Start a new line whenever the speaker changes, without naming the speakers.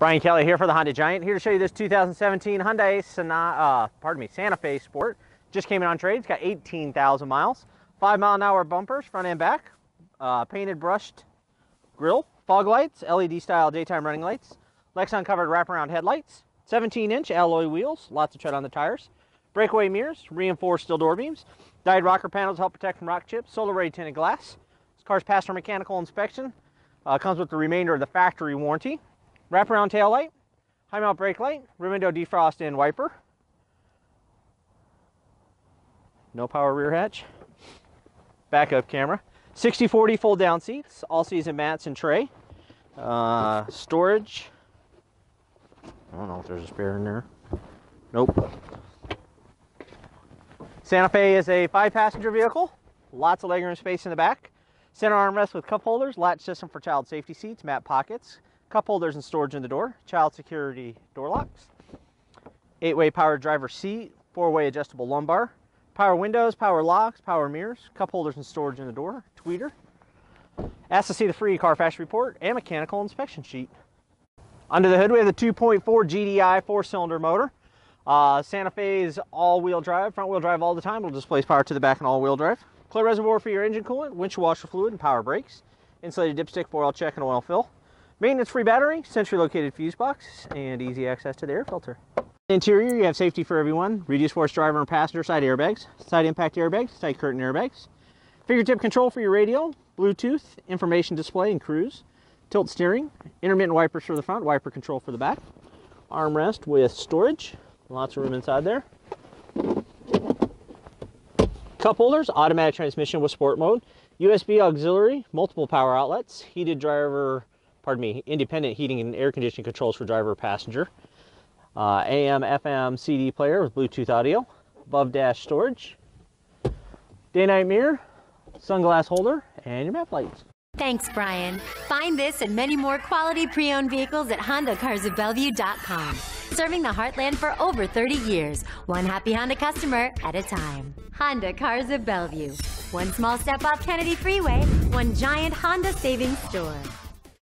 Brian Kelly here for the Honda Giant. Here to show you this 2017 Hyundai Sonata, uh, pardon me, Santa Fe Sport. Just came in on trade. It's got 18,000 miles. Five mile an hour bumpers, front and back. Uh, painted brushed grille, fog lights, LED style daytime running lights, Lexan covered wraparound headlights, 17 inch alloy wheels, lots of tread on the tires, breakaway mirrors, reinforced steel door beams, dyed rocker panels help protect from rock chips, solar ray tinted glass. This car's passed our mechanical inspection. Uh, comes with the remainder of the factory warranty. Wraparound tail light, high mount brake light, rear window defrost and wiper. No power rear hatch. Backup camera. 60-40 fold down seats, all season mats and tray. Uh, storage. I don't know if there's a spare in there. Nope. Santa Fe is a five passenger vehicle. Lots of legroom space in the back. Center armrest with cup holders, latch system for child safety seats, mat pockets, cup holders and storage in the door, child security door locks, eight-way power driver seat, four-way adjustable lumbar, power windows, power locks, power mirrors, cup holders and storage in the door, tweeter. Ask to see the free Carfax report and mechanical inspection sheet. Under the hood, we have the 2.4 GDI four-cylinder motor. Uh, Santa Fe's all-wheel drive, front-wheel drive all the time. It'll displace power to the back and all-wheel drive. Clear reservoir for your engine coolant, windshield washer fluid, and power brakes. Insulated dipstick for oil check and oil fill. Maintenance-free battery, centrally located fuse box, and easy access to the air filter. Interior, you have safety for everyone. Reduced force driver and passenger side airbags, side impact airbags, side curtain airbags. Fingertip control for your radio, Bluetooth, information display and cruise. Tilt steering, intermittent wipers for the front, wiper control for the back. Armrest with storage, lots of room inside there. Cup holders, automatic transmission with sport mode. USB auxiliary, multiple power outlets, heated driver pardon me, independent heating and air conditioning controls for driver passenger. Uh, AM, FM, CD player with Bluetooth audio. Above dash storage. Day-night mirror, sunglass holder, and your map lights.
Thanks, Brian. Find this and many more quality pre-owned vehicles at HondaCarsOfBellevue.com. Serving the heartland for over 30 years, one happy Honda customer at a time. Honda Cars of Bellevue. One small step off Kennedy Freeway, one giant Honda savings store.